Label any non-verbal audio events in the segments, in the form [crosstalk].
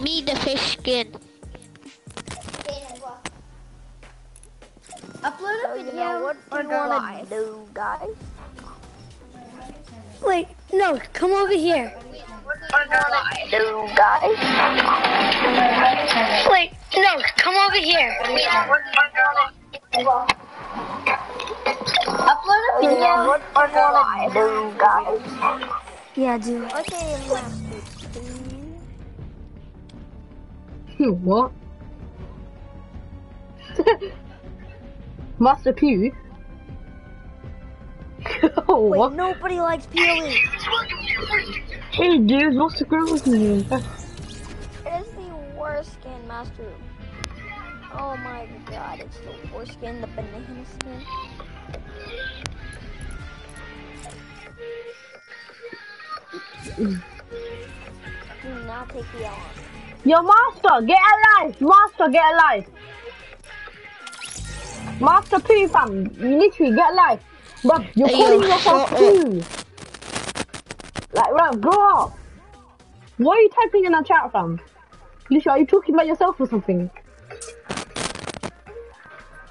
me the fish skin. Upload a oh, you video know what do you wanna do, guys? Wait, no, come over here. Do, guys? Wait, no, come over here. Upload a video what or do go you live. wanna do, guys? Yeah, do. Okay, what? Master Pew? oh, [laughs] Wait, what? nobody likes POE. Hey dude, what's the girl with you? It is the worst skin, Master. Oh my god, it's the worst skin, the banana skin. Do not take the L on. Yo, Master, get alive! Master, get alive! Master P, fam, you literally get alive. Bruv, you're Hey, calling yo, yourself shut P. Like, bruv, grow up. What are you typing in the chat, fam? Literally, are you talking about yourself or something?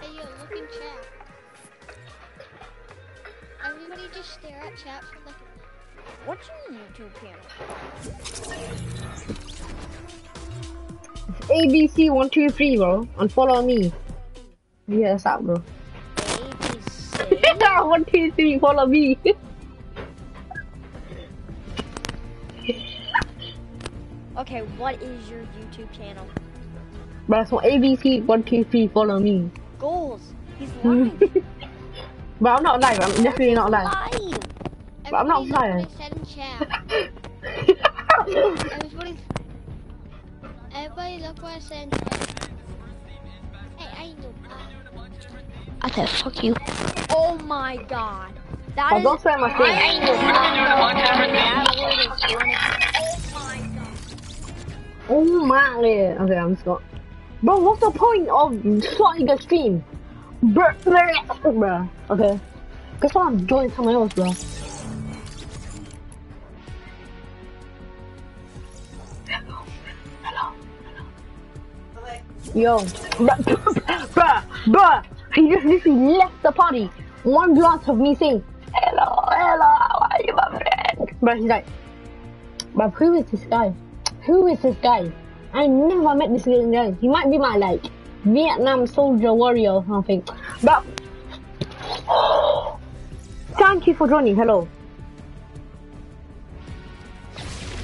Hey yo, look in chat. Everybody just stare at chat for like What's your YouTube channel? ABC123, bro, and follow me. Yeah, that's that, bro. ABC. [laughs] One, two, three, follow me. Okay, what is your YouTube channel? Bro, so ABC123, follow me. Goals. He's [laughs] lying. But I'm not live, I'm definitely not lying. But I'm not lying. Everybody look what I said in. Hey, I know. I said fuck you. Oh my god. That is. don't swear my face. I did not know that word is Oh my god. Oh my god. Okay, I'm Scott. Bro, what's the point of starting a stream? Bruh, bruh, bruh. Okay. Guess what? I'm joining someone else, bro. Yo. Bruh, bruh. He just literally left the party. One glance of me saying, Hello, hello, how are you, my friend? Bruh, he's like, Bruh, who is this guy? Who is this guy? I never met this little guy. He might be my like Vietnam soldier warrior or something. But [gasps] thank you for joining. Hello.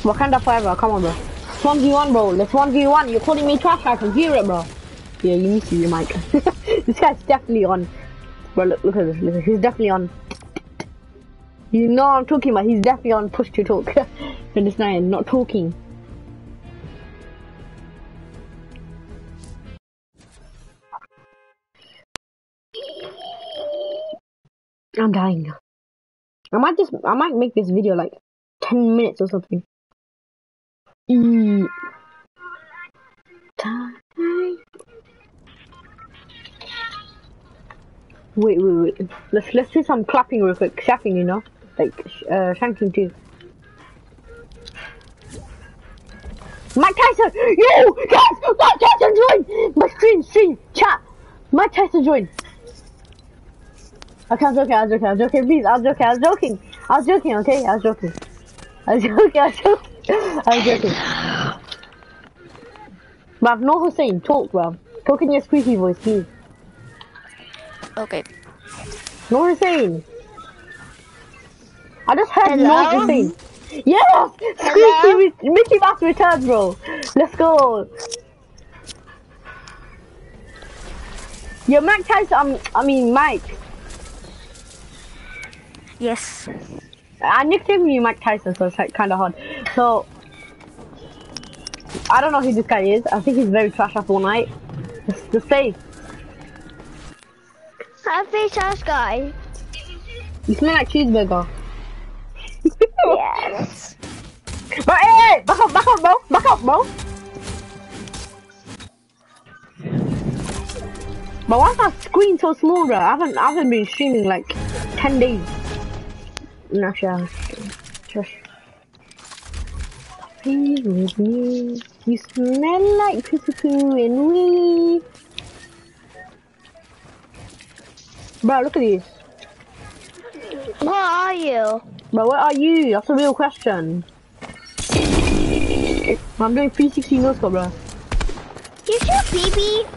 Wakanda forever. Come on, bro. 1v1, bro. Let's 1v1. You're calling me trash. I can hear it, bro. Yeah, you need to your mic. [laughs] this guy's definitely on. Bro, look, look at this. Look, he's definitely on. You know what I'm talking about. He's definitely on push to talk. and this guy not talking. I'm dying. I might just, I might make this video like 10 minutes or something. Mm. Time. Wait, wait, wait. Let's let's do some clapping real quick. Clapping, you know, like uh, shanking too. Mike Tyson, yo, guys, Mike Tyson join my stream, stream, chat. Mike Tyson join. Okay, I was joking, I was joking, I was joking, please, I was joking, I was joking, I was joking, okay, I was joking. I was joking, I was joking, I was joking. Bruv, no Hussein, talk, bruv. Talk in your squeaky voice, please. Okay. No Hussein. I just heard no Hussein. Yes! Squeaky Mickey Mouse returns, bro. Let's go. Yo, Mike Tyson, um, I mean, Mike. Yes. Uh, I nicknamed you Mike Tyson, so it's like kind of hard. So, I don't know who this guy is. I think he's very trash at Fortnite. Just, just say, face ass guy. you smell like cheeseburger. Yes. [laughs] But hey, hey, back up, back up, bro, back up, bro. But why's that screen so small, bro? I haven't, I haven't been streaming like ten days. Not sure. Just. Please with me. You smell like poo poo and wee. Bro, look at this. What are you? Bro, what are you? That's a real question. I'm doing 360 no scope, bro. You sure, BB.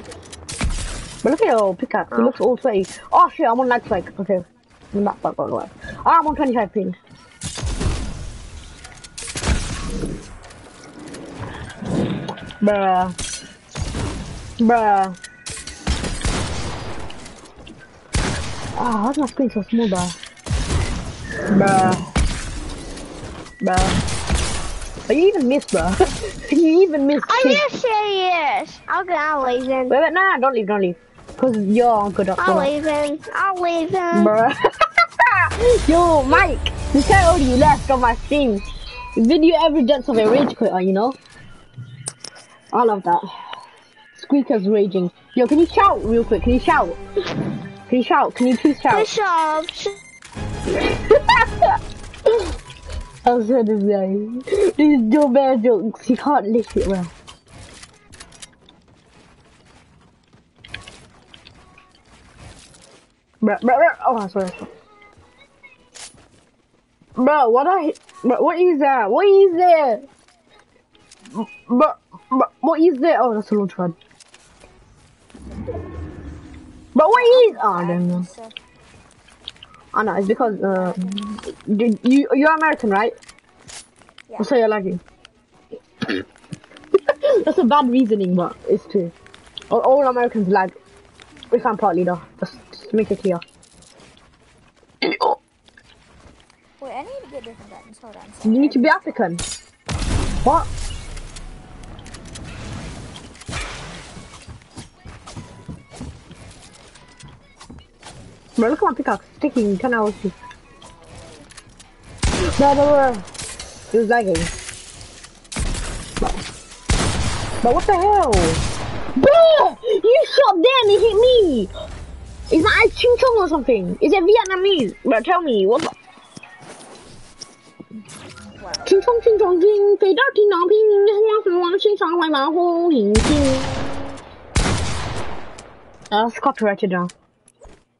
But look at your pickaxe. It oh. looks all sweaty. Oh shit, I'm on lag spike. Okay. I'm not by the way. Ah, I'm on 25 ping. Bruh. Bruh. Ah, why's my screen so small, bruh? Bruh. Bruh. Oh, you even missed, bruh. [laughs] you even missed. Just say yes. I'll go. I'll leave in. Wait, wait, nah, don't leave, don't leave. Cause you're good up I'll leave in. I'll leave in. Bruh. [laughs] Yo, Mike, you said already you left on my stream. Video evidence of a rage quitter, uh, you know? I love that. Squeaker's raging. Yo, can you shout real quick? Can you shout? Can you shout? Can you please shout? Bishops. I said this guy. These dumb ass jokes. He can't lift it well. Bruh, bruh, bruh. Oh, sorry. Bro, what I, bro, what is that? What is that? Bro, bro, what is that? Oh, that's a launch pad. But what is? Oh, I don't know. I know it's because uh, you you- you're American, right? Yeah. So you're lagging. [coughs] That's a bad reasoning, but it's true. All, all Americans lag. If I'm part leader, just, just to make it clear. wait, I need to get different buttons. Hold on. You need to be African. What? Bro, look at my pickaxe. Taking 10 hours to... Bro, bro, bro. It was lagging. Bro. But what the hell? Bro! You shot and it hit me! Is that a Ching Chong or something? Is it Vietnamese? Bro, tell me, what the... 青葱青葱青，飞到天堂拼，花飞往欣赏外马虎迎新。Uh, that's copyrighted now.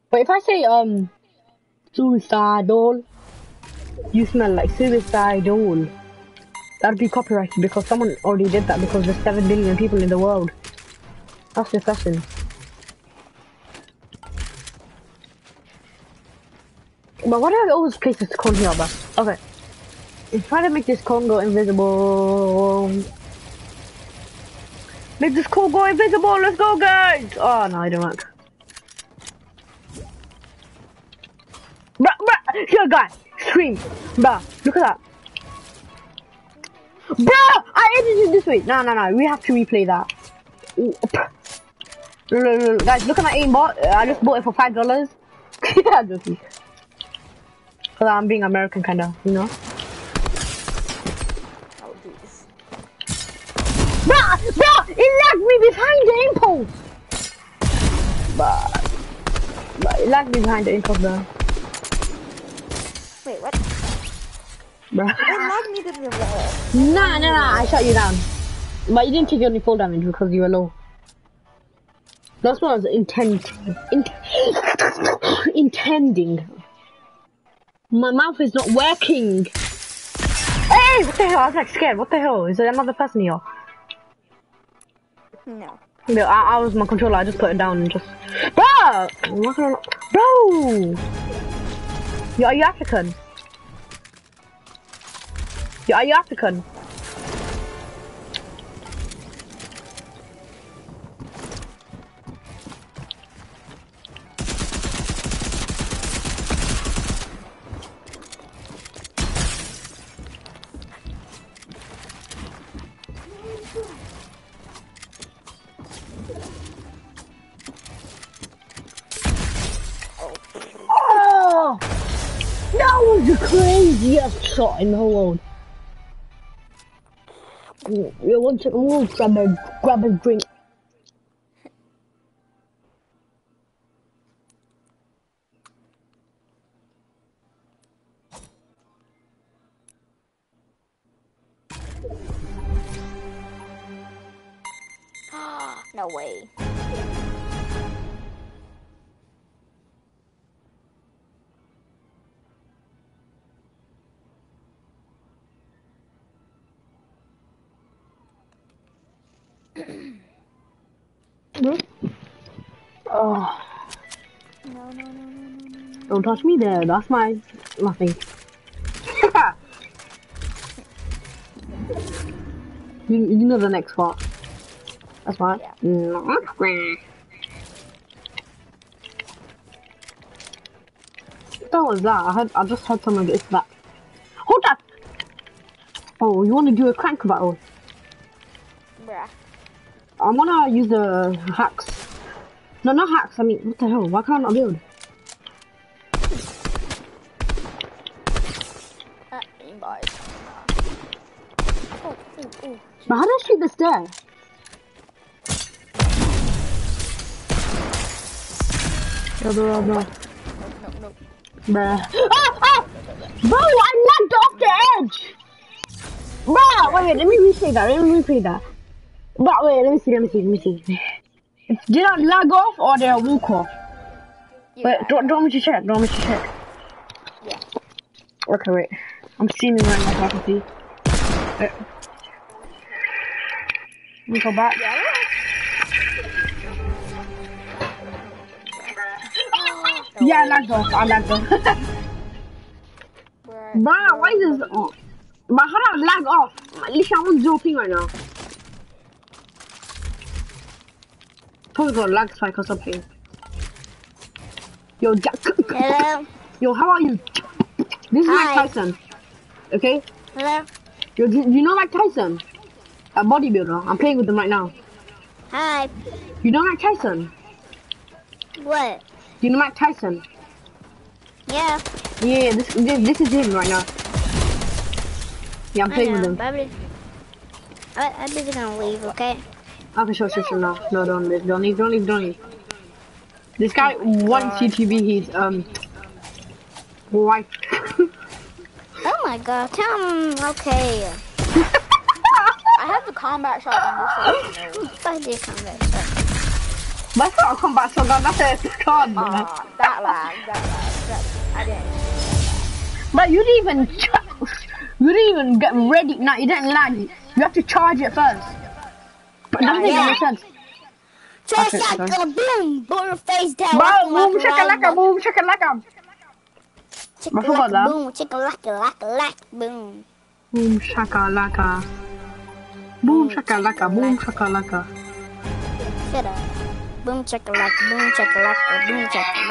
But if I say um suicidal, you smell like suicidal. That'd be copyrighted because someone already did that because there's seven billion people in the world. That's disgusting. But why do I always place this cone here, bro? Okay. Let's try to make this cone go invisible. Make this cone go invisible. Let's go, guys. Oh no, I don't work. Bruh, bruh, here, guy. Scream. Bruh, look at that. Bruh, I edited this way. No, no, no. We have to replay that. Look, Guys, look at my aimbot. Uh, I just bought it for five dollars. [laughs] yeah, joking. Cause I'm being American, kinda, you know. Bruh, bruh, it lagged me behind the impulse. But, but it lagged me behind the impulse, though. Wait, what? Bruh. It lagged me to the wall. Nah, nah, nah, I shot you down. But you didn't take any full damage because you were low. That's what I was intent, int [coughs] intending. My mouth is not working. Hey, what the hell? I was like scared. What the hell? Is there another person here? No. No, I, I was my controller. I just put it down and just. Bro! I'm not gonna. Bro! You, are you African? You, are you African? Shot in the whole world. You want to grab a grab a drink. Oh, No, no, no, no, don't touch me there. That's my nothing. [laughs] you, you know the next part. That's fine. Yeah. Mm, what was that? I heard. I just heard someone get that. Hold that. Oh, you want to do a crank battle? I'm gonna use the hacks. No, not hacks. I mean, what the hell? Why can't I build? Oh. But how do I shoot the stair? No, no, no, no. Bruh. Ah, ah! Bro, I knocked off the edge! Bruh, wait, wait, let me replay that, let me replay that. But wait, let me see, let me see, let me see. Did I lag off or did I walk off? You Wait, got do, do you want me to check? don't want me to check? Yeah. Okay, wait. I'm streaming right now I can see. Wait. Let me go back. Yeah, Yeah, I lagged off, I lagged off. [laughs] Bruh. Why is this on? But how do I lag off? At least I'm on zero ping right now. Probably got a lag spike or something. Yo, Jack. [laughs] Hello? Yo, how are you? This is Mike Tyson. Okay? Hello? Yo, do, do you know Mike Tyson? A bodybuilder. I'm playing with him right now. Hi. You know Mike Tyson? What? Do you know Mike Tyson? Yeah. Yeah, this this, this is him right now. Yeah, I'm playing with him. I'm I'm just gonna leave, okay? Okay, sure, sure, sure. No, no, don't leave, don't leave, don't leave, don't leave. This guy wants you to be his um wife. Oh my god, tell him, okay. [laughs] I have the combat shotgun just so you know. I did combat shotgun. That's not a combat shotgun. That's a card, man. Aw, that lag, that lag. That, I didn't. But you didn't even you didn't even get ready. No, you didn't lag. You have to charge it first. But that doesn't Yeah. make sense. Just Okay, like okay. a boom, boom your face down. Boom, walking, boom, walking shakalaka, around, boom, shakalaka. I forgot that. Boom, chicka laka laka boom. Boom, shakalaka. Boom, shakalaka, boom, shakalaka. Shut up. Boom chicka laka, boom chicka laka, boom chicka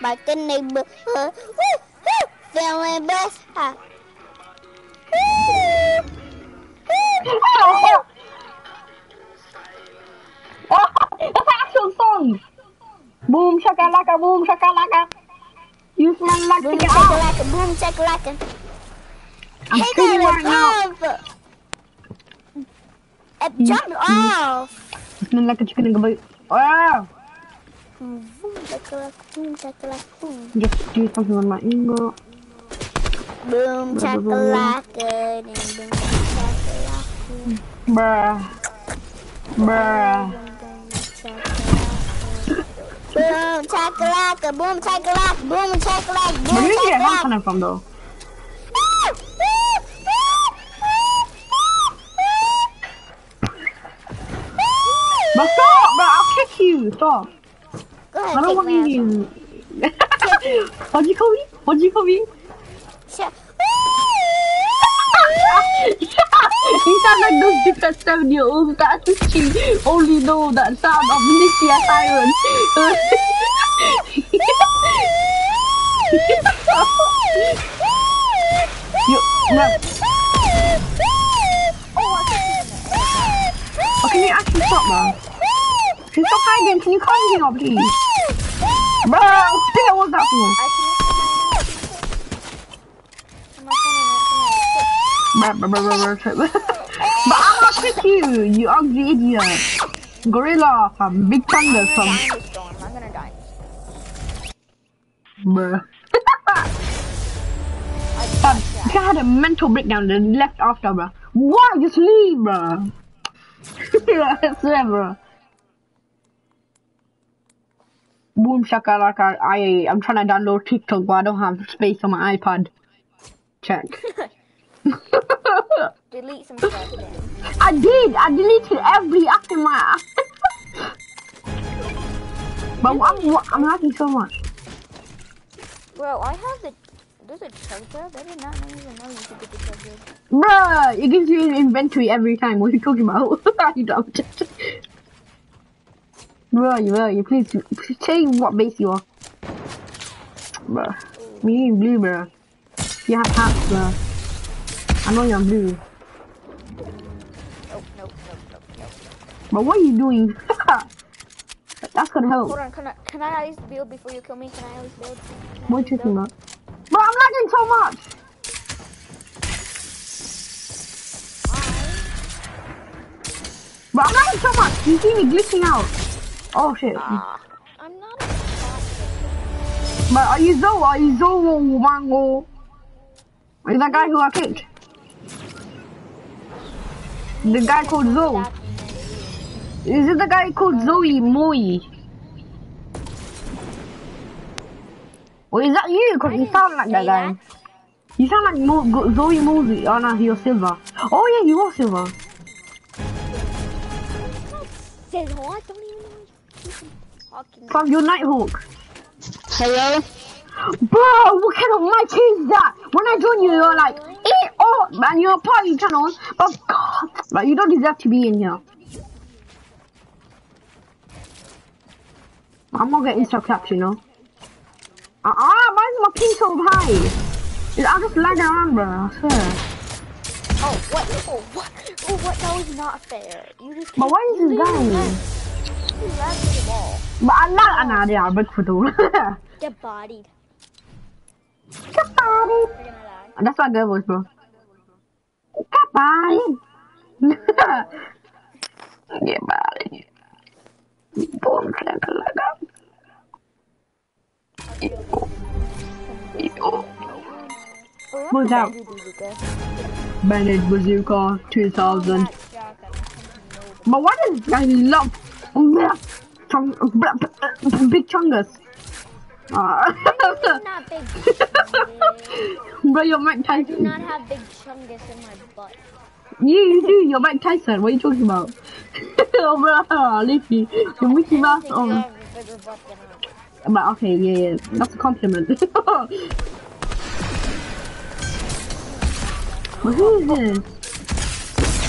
Back the neighborhood, feeling best. Ah. Oh, oh, that's actual song. Boom, shakalaka, boom, shakalaka. You smell like Boom chicken. chicka Oh, laka, boom chicka laka. I'm Hey, feeling right now. jump! Uh, jump off! You smell like a chicken in a boot. Wow. Boom chicka laka, boom chicka boom. Just do something on my ingot. Boom chakalaka, then boom chakalaka, Bruh. Bruh. boom chakalaka, boom chakalaka, boom chakalaka, boom Where did you get chakalaka. cannon from though? But stop, bro. I'll kick you. Stop. Go I don't want you. What'd you call me? What'd you call me? Shut- you sound like those different seven year olds that actually only know that sound of and Siren. you, no. Oh, can you actually stop, man? Can you stop hiding? Can you calm me down, please? Bro, what the hell was that for? I connected my phone and it's Bro, bro, bro, bro, bro. But I'm not kick you, you ugly idiot. Gorilla fam. Big thunders I'm fam. gonna die in the storm. I'm gonna die. Bruh. [laughs] I had a mental breakdown and left after, bruh. Why? Just leave, bruh. [laughs] I swear, bruh. Boom shakalaka. I I'm trying to download TikTok, but I don't have space on my iPad. Check. [laughs] [laughs] Delete some stuff. I did. I deleted every app in my. [laughs] but I'm I'm liking so much. Bro, I have the. There's a jug. I did not even know you could get the jug. Bruh, it gives you an inventory every time. What are you talking about? you don't. Bruh, you, bruh, you please, please say what base you are. Bruh, me in blue, bruh. You have hats, bruh. I know you're blue. Nope, nope, nope, nope, nope. But what are you doing? [laughs] That's gonna help. Hold on, can I, can I at least build before you kill me? Can I at least build? What are you talking about? Bro, I'm lagging so much. Bro, I'm lagging so much. You see me glitching out. Oh shit. Ah, I'm not a. But are you Zoe? Are you Zoe Mango? Are you that guy who I kicked? The guy called Zoe. Is it the guy called Zoe Moy? Or is that you? Because you sound like that say guy. You sound like Mo- Go- Zoe Mosey. Oh no, you're Silver. Oh yeah, you are Silver. Says what? Don't even know what you're talking about. From your Nighthawk. Hello? Bro, what kind of mic is that? When I join you, you're like, eh, oh, man, you're a party channel, but God, but you don't deserve to be in here. I'm not getting stuck capture, you know. Uh, ah, why is my ping so high? I'm just lagging around, bro, I swear. Oh, what? Oh, what? Oh, what? That was not fair. You just. But why is you this guy? Lagged- You lagged the ball. But I lag, nah, they are big for two. Get bodied. Gonna lie. That's my good voice, bro. Kapari. Get body. [laughs] Boom, shakalaka. What's that? that? Bandit Bazooka 2000. But what is love chung, big chungus? Ah. Not big chungus. [laughs] Bro, you're Mike I do Tyson. not have big chungus in my butt. You, you do, you're Mike Tyson. What are you talking about? [laughs] oh, bro, leave me. You're Mickey Mouse think you have a bigger butt than But okay, yeah, yeah, that's a compliment. [laughs] who is this?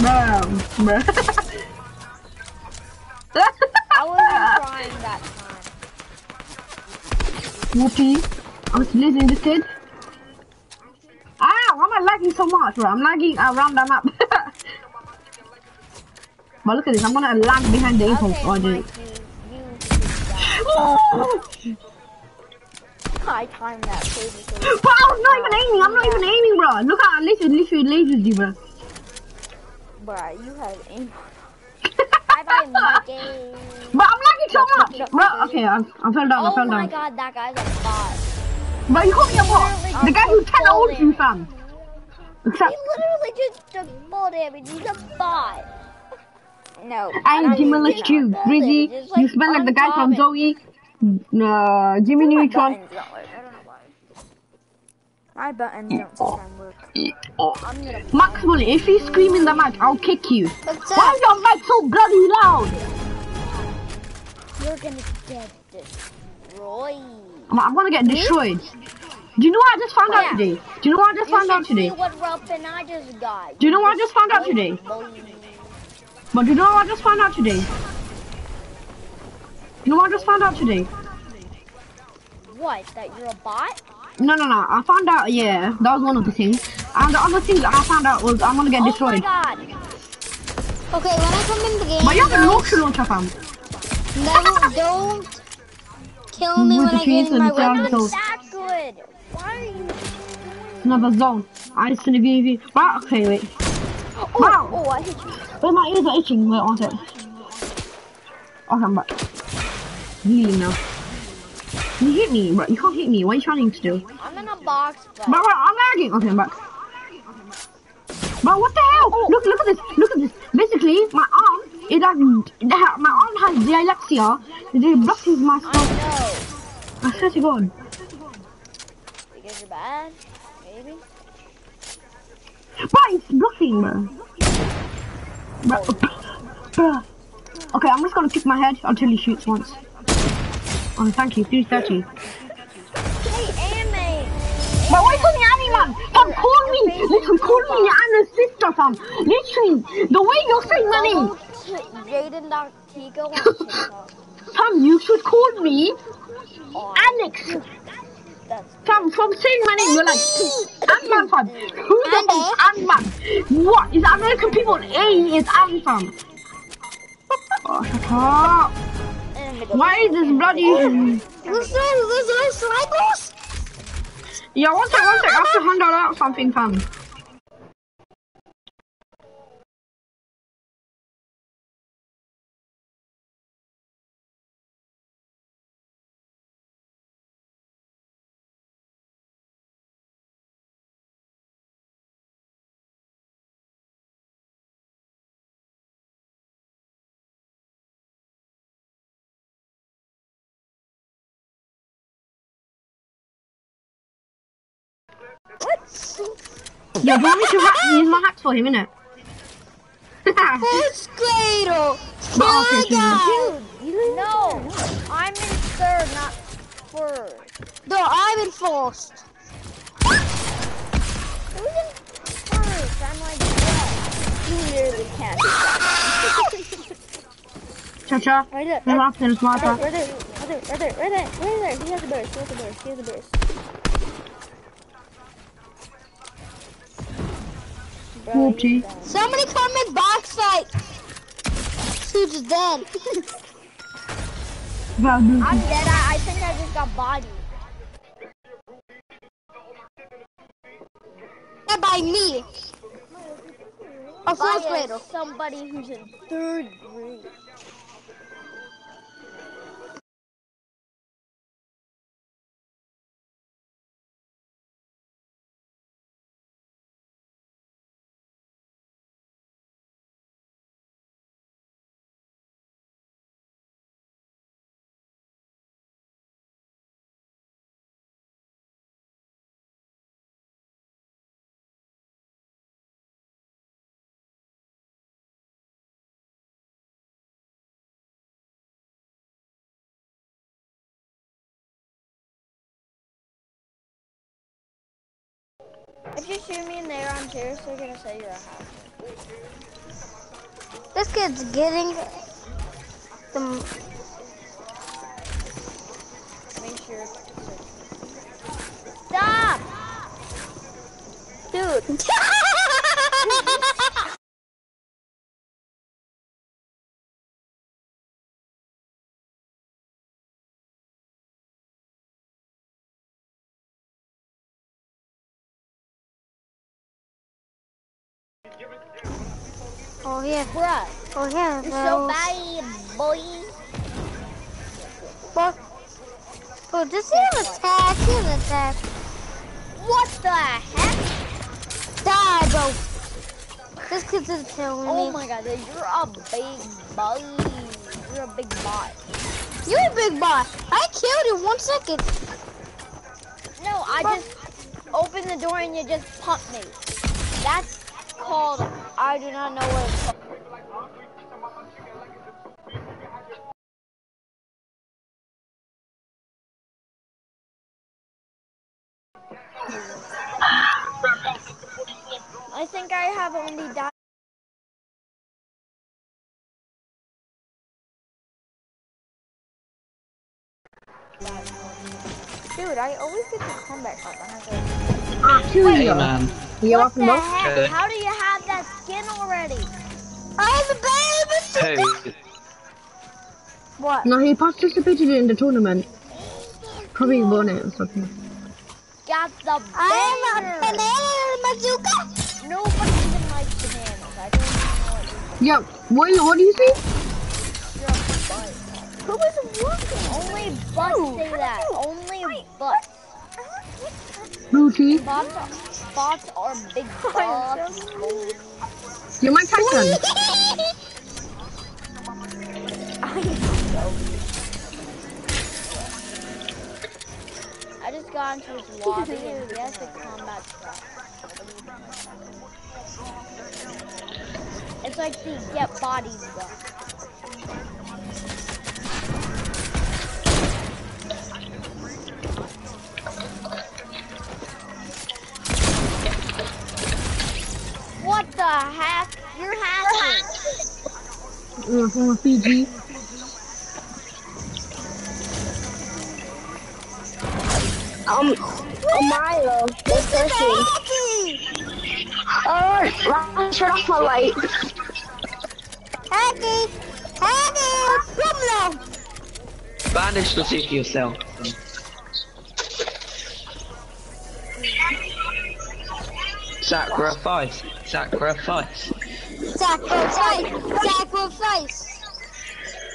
Bro, bro. I wasn't trying that time. I'm still listening to this kid. Ah, why am I lagging so much, bro? I'm lagging around the map. [laughs] but look at this, I'm gonna lag behind the info. Okay, Oh, dude. You. [laughs] I timed that crazy. But I was not even aiming. I'm not even aiming, bro. Look how it literally lasers you, bro. Bruh, you had aim. Bye bye, Mikey. But I'm lagging so much, bro. Okay, I, I fell down. I Oh fell my down. god, that guy's a bot. But you call me a what? The guy who 10 old you, fam. Except He literally just took full damage. He's a bot. No. I'm Jimmy you, Grizzy. like You smell like the guy from. Zoe. Uh, Jimmy Neutron. buttons don't work. I don't know why. My buttons don't sometimes work. I'm gonna. Maxwell, if you scream in the mic, I'll kick you. What's Why is your mic so bloody loud? You're gonna get destroyed. I'm, I'm gonna get destroyed. Do you know what I just found out Yeah. today? Do you know what I just You found out today? what Ruffin I just got. Do you know what I just found out today? But do you know what I just found out today? Do You know what I just found out today? What? That you're a bot? No, no, no. I found out, yeah, that was one of the things. And the other thing I found out was I'm gonna get Oh my destroyed. god. Okay, when I come in the game, But you have a rocket launcher, fam. never, don't kill me when I get in my the sound weapon. of- that good. Why are you? Another zone. I just gonna give you. Right, okay, wait. Oh, Wow. oh, I hit you. Wait, my ears are itching. Wait, one sec. Okay, I'm back. Healing now. You hit me, bro. You can't hit me. What are you trying to do? I'm in a box, but Bro, bro, I'm lagging. Okay, I'm back. Bro, what the hell? Oh. Look, look at this. Look at this. Basically, my arm is like, my arm has dyslexia. It blocks my I stuff. I swear to God. Because you're bad, maybe. Bro, it's blocking, bro. Bro, bro. Okay, I'm just gonna kick my head until he shoots once. Oh, thank you. 330. Hey, anime. But why calling me Annie, man? Fam, call me. Listen, call me Anna's sister, fam. Literally, the way you're saying my name. Go to Jaden.tico. [laughs] Fam, you should call me Alex. Fam, from saying my name, you're like, Ant-Man, fam. Who the fuck Ant-Man? What? Is American people? A is Ant, fam. [laughs] Oh, shut up. Why is this bloody... Listen, listen, cycles. Yeah, one sec, one sec. I have to hand out something, fam. Yeah, do you want me to ha- use my hacks for him, innit? [laughs] First grader. But okay, so- Dude, no, I'm in third, not first. No, I'm in first. Who's in first? I'm like, yeah. You literally can't. [laughs] Cha-cha. Right there, There's right, there's my right there, right there, right there, right there, right there, right there. He has a burst, he has a burst, he has a burst. Bro, Whoopsie. Somebody come in box fight. Who's dead? I'm dead. I, I think I just got bodied. Dead by me. A fourth grader. somebody who's in third grade. If you shoot me in there, I'm seriously gonna say you're a hack. This kid's getting the. Make sure. Stop! Dude. [laughs] oh yeah. Bruh, Oh yeah. bro. so bad, boy. But, but does he have attack? He has attack. What the heck? Die, bro. This kid's just killing Oh me. Oh my god, dude, you're a big boy. You're a big bot. You're a big bot. I killed in one second. No, I just opened the door and you just pumped me. That's called I do not know what it's called. I think I have only died. Dude, I always get the combat shot. I have to- Ah, two Hey you. man, You What welcome, the bro. heck? Okay. How do you have that skin already? I'm a baby. hey, What? No, he participated in the tournament. Probably won it or something. Got the I'm a banger. banana bazooka. Nobody even likes bananas. I don't even know what Yeah, what, what do you say? you're a butt. Who is working? Only bots say that. Only bots. Booty. Bots are, bots are big [laughs] bots. You're my Tyson. I just got into his lobby and he has the combat. It's like the get bodied gun. Uh, from Fiji. Um, a Milo. This person. Uh, Ryan, turn off my light. Hacky! Hacky! Criminal! Bandage to save yourself. Sacrifice. Sacrifice. Sacrifice. Sacrifice.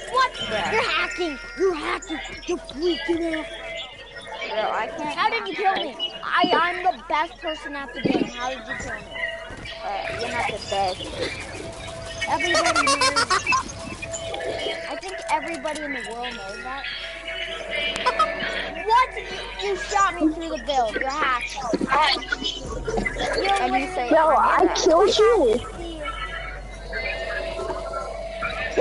What? You're hacking! You're hacking! You're freaking out! Bro, I can't. How did you kill me? I I'm the best person at the game. How did you kill me? Uh, you're not the best. Everybody knows. I think everybody in the world knows that. what? You shot me through the build. You're hacking. You're I killed you.